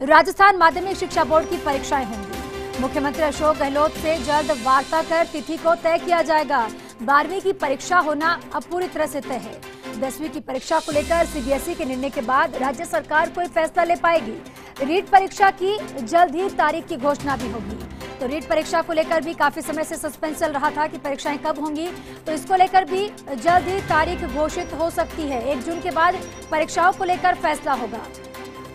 राजस्थान माध्यमिक शिक्षा बोर्ड की परीक्षाएँ होंगी। मुख्यमंत्री अशोक गहलोत से जल्द वार्ता कर तिथि को तय किया जाएगा। बारहवीं की परीक्षा होना अब पूरी तरह से तय है। दसवीं की परीक्षा को लेकर सीबीएसई के निर्णय के बाद राज्य सरकार कोई फैसला ले पाएगी। रीट परीक्षा की जल्द ही तारीख की घोषणा भी होगी। तो रीट परीक्षा को लेकर भी काफ़ी समय से सस्पेंस चल रहा था कि परीक्षाएँ कब होंगी। तो इसको लेकर भी जल्द ही तारीख घोषित हो सकती है। एक जून के बाद परीक्षाओं को लेकर फैसला होगा।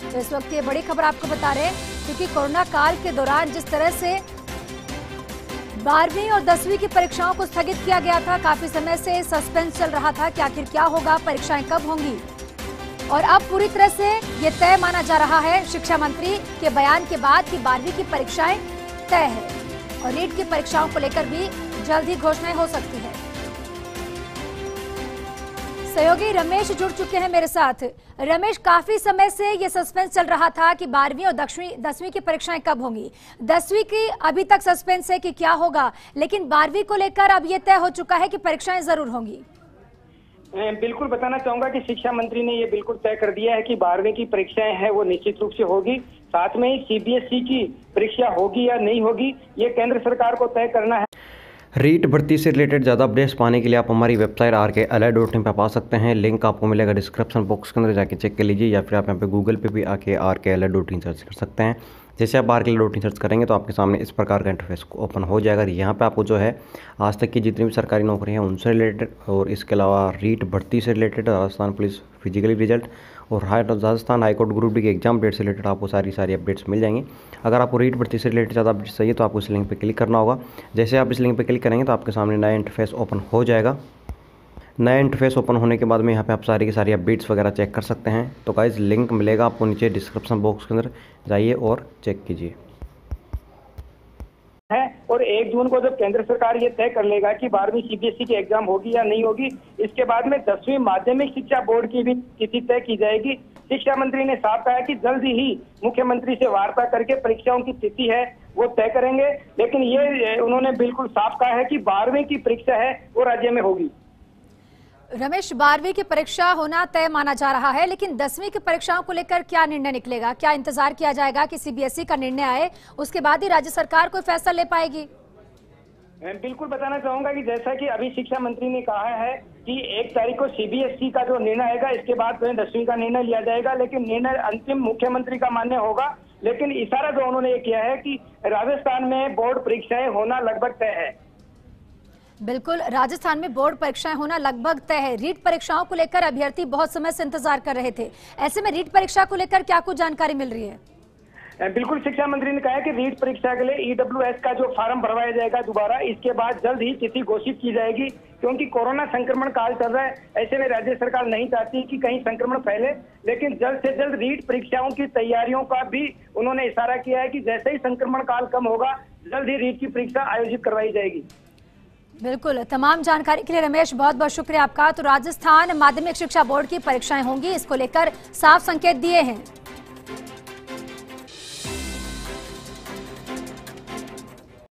तो इस वक्त ये बड़ी खबर आपको बता रहे हैं, क्योंकि कोरोना काल के दौरान जिस तरह से बारहवीं और दसवीं की परीक्षाओं को स्थगित किया गया था, काफ़ी समय से सस्पेंस चल रहा था कि आखिर क्या होगा, परीक्षाएँ कब होंगी। और अब पूरी तरह से ये तय माना जा रहा है, शिक्षा मंत्री के बयान के बाद कि बारहवीं की परीक्षाएँ तय है और नीट की परीक्षाओं को लेकर भी जल्द ही घोषणाएँ हो सकती है। सहयोगी रमेश जुड़ चुके हैं मेरे साथ। रमेश, काफ़ी समय से ये सस्पेंस चल रहा था कि बारहवीं और दसवीं दसवीं की परीक्षाएँ कब होंगी। दसवीं की अभी तक सस्पेंस है कि क्या होगा, लेकिन बारहवीं को लेकर अब ये तय हो चुका है कि परीक्षाएँ ज़रूर होंगी। बिल्कुल बताना चाहूँगा कि शिक्षा मंत्री ने ये बिल्कुल तय कर दिया है कि बारहवीं की परीक्षाएँ हैं, वो निश्चित रूप से होगी। साथ में ही सीबीएसई की परीक्षा होगी या नहीं होगी, ये केंद्र सरकार को तय करना है। रीट भर्ती से रिलेटेड ज़्यादा अपडेट्स पाने के लिए आप हमारी website R K alert dot in पर पा सकते हैं। लिंक आपको मिलेगा डिस्क्रिप्शन बॉक्स के अंदर, जाके चेक कर लीजिए या फिर आप यहाँ पे गूगल पे भी आके are K alert dot in search कर सकते हैं। जैसे आप आर के डॉट इन सर्च करेंगे तो आपके सामने इस प्रकार का इंटरफेस ओपन हो जाएगा। यहाँ पे आपको जो है, आज तक की जितनी भी सरकारी नौकरी हैं, उनसे रिलेटेड और इसके अलावा रीट भर्ती से related Rajasthan police physically result और high Rajasthan high court group D के एग्ज़ाम डेट से रिलेटेड आपको सारी सारी अपडेट्स मिल जाएँगी। अगर आपको रीट भर्ती से रिलेटेड ज़्यादा अपडेट्स चाहिए तो आपको इस लिंक पर क्लिक करना होगा। जैसे आप इस लिंक पर क्लिक करेंगे तो आपके सामने नया इंटरफेस ओपन हो जाएगा। नया इंटरफेस ओपन होने के बाद में यहाँ पे आप सारी की सारी अपडेट्स वगैरह चेक कर सकते हैं। तो गाइज़ लिंक मिलेगा आपको नीचे डिस्क्रिप्शन बॉक्स के अंदर। जाइए और चेक कीजिए। है, और एक जून को जब केंद्र सरकार ये तय कर लेगा कि बारहवीं सीबीएसई की एग्ज़ाम होगी या नहीं होगी, इसके बाद में दसवीं माध्यमिक शिक्षा बोर्ड की भी तिथि तय की जाएगी। शिक्षा मंत्री ने साफ़ कहा कि जल्द ही मुख्यमंत्री से वार्ता करके परीक्षाओं की तिथि है, वो तय करेंगे। लेकिन ये उन्होंने बिल्कुल साफ़ कहा है कि बारहवीं की परीक्षा है, वो राज्य में होगी। रमेश, बारहवीं की परीक्षा होना तय माना जा रहा है, लेकिन दसवीं की परीक्षाओं को लेकर क्या निर्णय निकलेगा? क्या इंतज़ार किया जाएगा कि सीबीएसई का निर्णय आए? उसके बाद ही राज्य सरकार कोई फैसला ले पाएगी। बिल्कुल बताना चाहूँगा कि जैसा कि अभी शिक्षा मंत्री ने कहा है कि एक तारीख को सीबीएसई का जो निर्णय आएगा, इसके बाद जो दसवीं का निर्णय लिया जाएगा, लेकिन निर्णय अंतिम मुख्यमंत्री का मान्य होगा। लेकिन इशारा जो उन्होंने ये किया है कि राजस्थान में बोर्ड परीक्षाएँ होना लगभग तय है। बिल्कुल, राजस्थान में बोर्ड परीक्षाएँ होना लगभग तय है। रीट परीक्षाओं को लेकर अभ्यर्थी बहुत समय से इंतज़ार कर रहे थे। ऐसे में रीट परीक्षा को लेकर क्या कुछ जानकारी मिल रही है? बिल्कुल, शिक्षा मंत्री ने कहा कि रीट परीक्षा के लिए ईडब्ल्यू e का जो फार्म भरवाया जाएगा दोबारा, इसके बाद जल्द ही तिथि घोषित की जाएगी, क्योंकि कोरोना संक्रमण काल चल रहा है। ऐसे में राज्य सरकार नहीं चाहती कि कहीं संक्रमण फैले, लेकिन जल्द से जल्द रीट परीक्षाओं की तैयारियों का भी उन्होंने इशारा किया है कि जैसे ही संक्रमण काल कम होगा, जल्द ही रीट की परीक्षा आयोजित करवाई जाएगी। बिल्कुल, तमाम जानकारी के लिए रमेश, बहुत बहुत शुक्रिया आपका। तो राजस्थान माध्यमिक शिक्षा बोर्ड की परीक्षाएँ होंगी, इसको लेकर साफ़ संकेत दिए हैं।